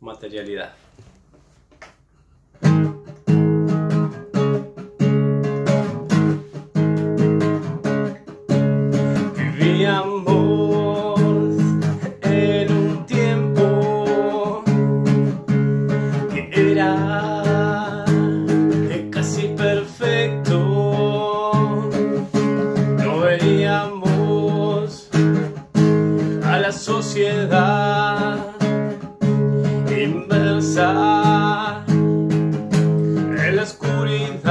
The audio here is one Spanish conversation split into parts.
materialidad. Vivíamos en un tiempo que era casi perfecto. No veíamos a la sociedad en la oscuridad.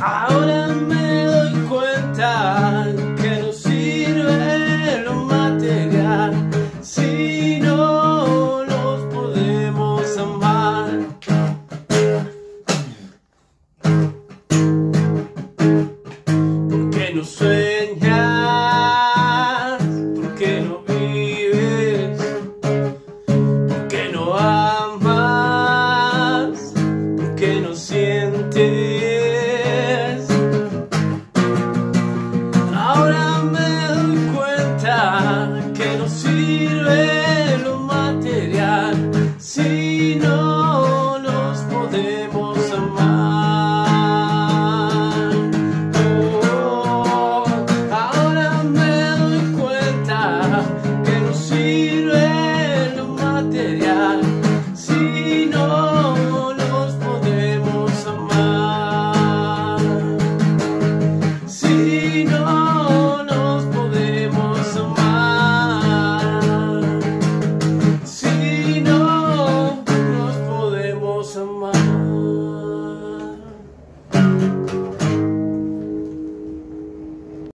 Ahora me doy cuenta que no sirve lo material si no nos podemos amar. Porque no sé.